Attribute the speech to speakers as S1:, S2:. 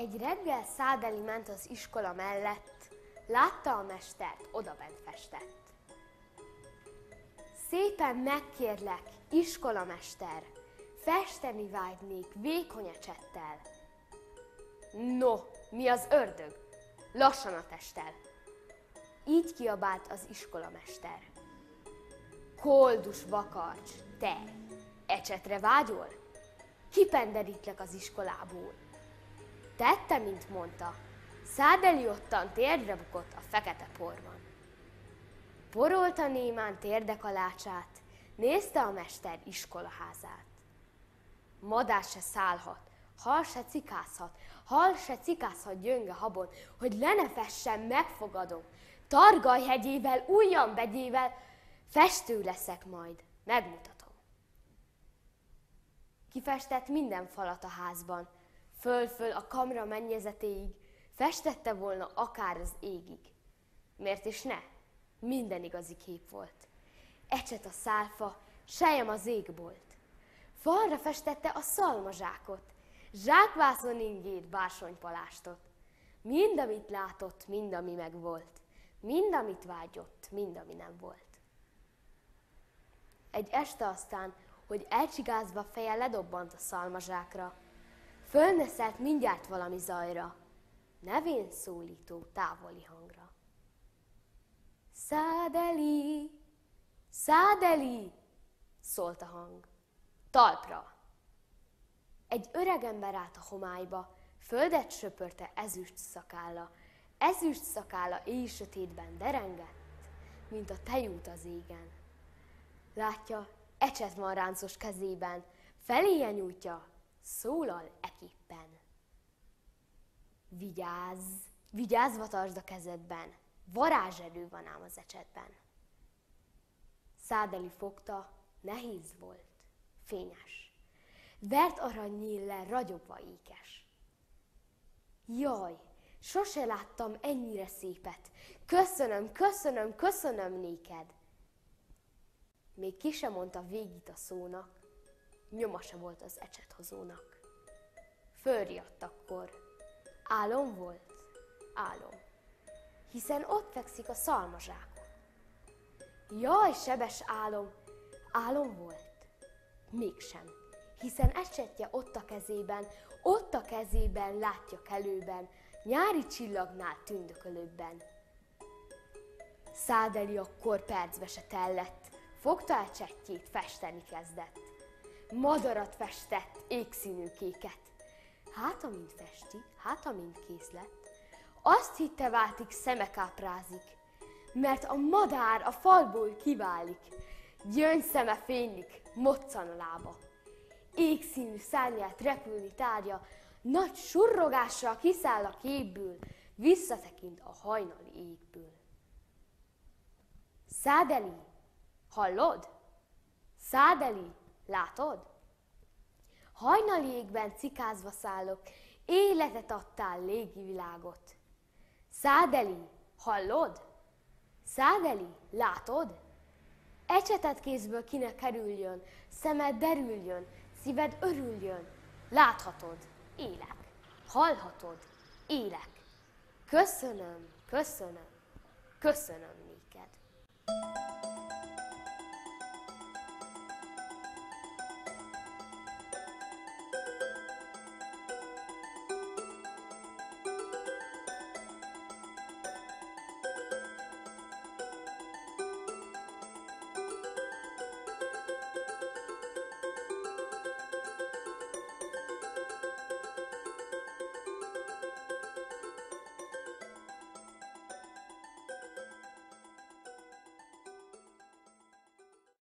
S1: Egy reggel Szádeli ment az iskola mellett, látta a mestert, odabent festett. Szépen megkérlek, iskolamester, festeni vágynék vékony ecsettel. No, mi az ördög? Lassan a testel. Így kiabált az iskolamester. Koldus vakarcs, te, ecsetre vágyol? Kipenderítlek az iskolából. Tette, mint mondta. Szádeli ottan térdre bukott a fekete porban. Porolta némán térdekalácsát, nézte a mester iskolaházát. Madár se szállhat, hal se cikázhat, hal se cikázhat gyönge habon, hogy le ne fessen, megfogadom. Targaj hegyével, ujjam begyével, festő leszek majd, megmutatom. Kifestett minden falat a házban, föl-föl a kamra mennyezetéig, festette volna akár az égig. Miért is ne? Minden igazi kép volt. Ecset a szálfa, sejem az égbolt. Falra festette a szalmazsákot, zsákvászon ingét, bársonypalástot. Mind, amit látott, mind, ami megvolt. Mind, amit vágyott, mind, ami nem volt. Egy este aztán, hogy elcsigázva feje ledobbant a szalmazsákra, fölneszelt mindjárt valami zajra, nevén szólító távoli hangra. Szádeli, szádeli, szólt a hang. Talpra! Egy öreg ember állt a homályba, földet söpörte ezüst szakálla. Ezüst szakálla éj sötétben derengett, mint a tejút az égen. Látja, ecset van ráncos kezében, feléje nyújtja, szólal ekippen. Vigyázz, vigyázva tartsd a kezedben, varázserő van ám az ecsetben. Szádeli fogta, nehéz volt, fényes. Vert aranynyíllel ragyogva ékes. Jaj, sose láttam ennyire szépet. Köszönöm, köszönöm, köszönöm néked. Még ki sem mondta végit a szónak, nyoma se volt az ecset-hozónak. Fölriadt akkor. Álom volt? Álom. Hiszen ott fekszik a szalmazsákon. Jaj, sebes álom! Álom volt? Mégsem. Hiszen ecsetje ott a kezében, ott a kezében látja kelőben, nyári csillagnál tündökölőbben. Szádeli akkor percbe se tellett, fogta ecsetjét, festeni kezdett. Madarat festett, égszínű kéket. Hát, amint festi, hát, amint kész lett, azt hitte váltik, szeme káprázik, mert a madár a falból kiválik, gyöngy szeme fénylik, moccan a lába. Égszínű szárnyát repülni tárja, nagy surrogással kiszáll a képből, visszatekint a hajnali égből. Szádeli, hallod? Szádeli, látod? Hajnali égben cikázva szállok, életet adtál légi világot. Szádeli, hallod? Szádeli, látod? Ecsetet kézből kinek kerüljön, szemed derüljön, szíved örüljön. Láthatod, élek. Hallhatod, élek. Köszönöm, köszönöm, köszönöm néked.